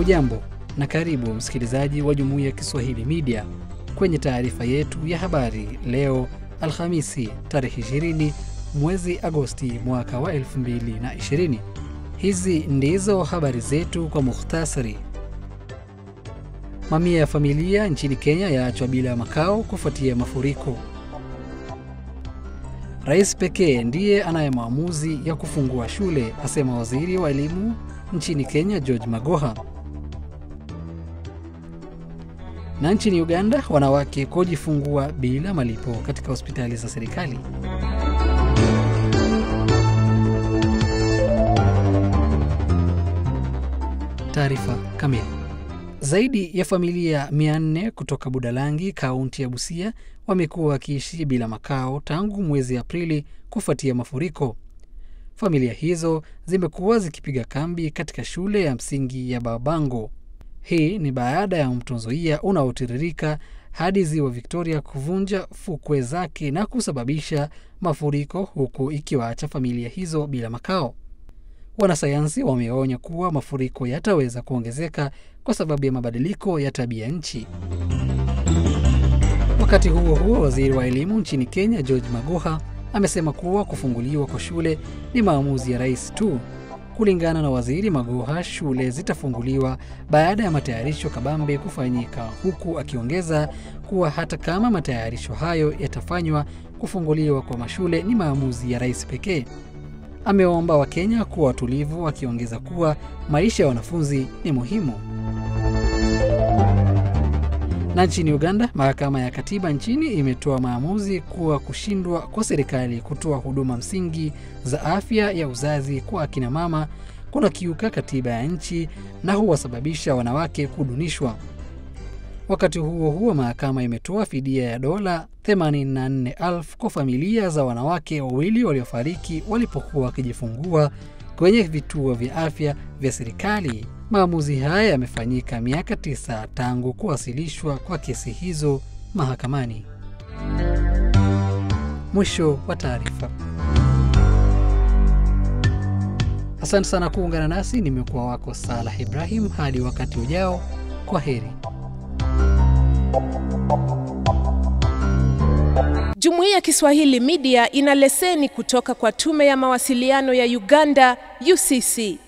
Hujambo na karibu msikilizaji wa Jumuiya ya Kiswahili Media kwenye taarifa yetu ya habari leo Alhamisi tarehe 20 mwezi Agosti mwaka wa 2020. Hizi ndizo habari zetu kwa mukhtasari. Mamia ya familia nchini Kenya yaachwa bila makao kufuatia mafuriko. Rais pekee ndiye anaye maamuzi ya kufungua shule, asema waziri wa elimu nchini Kenya George Magoha. Na nchini Uganda, wanawake kujifungua bila malipo katika hospitali za serikali. Taarifa kamili. Zaidi ya familia 400 kutoka Budalangi, kaunti ya Busia, wamekuwa wakiishi bila makao tangu mwezi Aprili kufuatia mafuriko. Familia hizo zimekuwa zikipiga kambi katika shule ya msingi ya Babango. Hii ni baada ya mto Nzoia unaotiririka hadi ziwa Victoria kuvunja fukwe zake na kusababisha mafuriko, huku ikiwaacha familia hizo bila makao. Wanasayansi wameonya kuwa mafuriko yataweza kuongezeka kwa sababu ya mabadiliko ya tabia nchi. Wakati huo huo, waziri wa elimu nchini Kenya George Magoha amesema kuwa kufunguliwa kwa shule ni maamuzi ya rais tu. Kulingana na waziri Magoha, shule zitafunguliwa baada ya matayarisho kabambe kufanyika, huku akiongeza kuwa hata kama matayarisho hayo yatafanywa, kufunguliwa kwa mashule ni maamuzi ya rais pekee. ameomba Wakenya kuwa watulivu, akiongeza kuwa maisha ya wanafunzi ni muhimu. Na nchini Uganda, mahakama ya katiba nchini imetoa maamuzi kuwa kushindwa kwa serikali kutoa huduma msingi za afya ya uzazi kwa akina mama kuna kiuka katiba ya nchi na huwasababisha wanawake kudunishwa. Wakati huo huo, mahakama imetoa fidia ya dola 84,000 kwa familia za wanawake wawili waliofariki walipokuwa wakijifungua kwenye vituo vya afya vya serikali. Maamuzi haya yamefanyika miaka tisa tangu kuwasilishwa kwa kesi hizo mahakamani. Mwisho wa taarifa. Asante sana kuungana nasi. Nimekuwa wako Salah Ibrahim. Hadi wakati ujao, kwa heri. Jumuiya ya Kiswahili Media ina leseni kutoka kwa Tume ya Mawasiliano ya Uganda UCC.